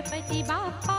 Tirupati Bapa